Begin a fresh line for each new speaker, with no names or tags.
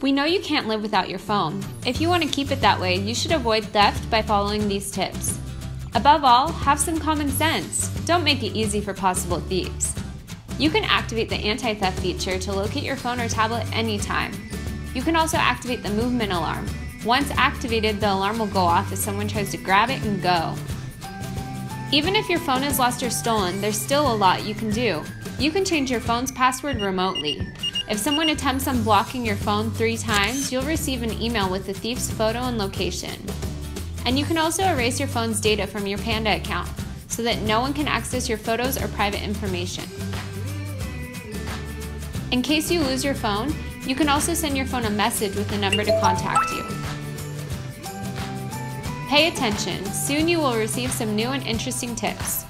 We know you can't live without your phone. If you want to keep it that way, you should avoid theft by following these tips. Above all, have some common sense. Don't make it easy for possible thieves. You can activate the anti theft feature to locate your phone or tablet anytime. You can also activate the movement alarm. Once activated, the alarm will go off if someone tries to grab it and go. Even if your phone is lost or stolen, there's still a lot you can do. You can change your phone's password remotely. If someone attempts on blocking your phone three times, you'll receive an email with the thief's photo and location. And you can also erase your phone's data from your Panda account so that no one can access your photos or private information. In case you lose your phone, you can also send your phone a message with a number to contact you. Pay attention, soon you will receive some new and interesting tips.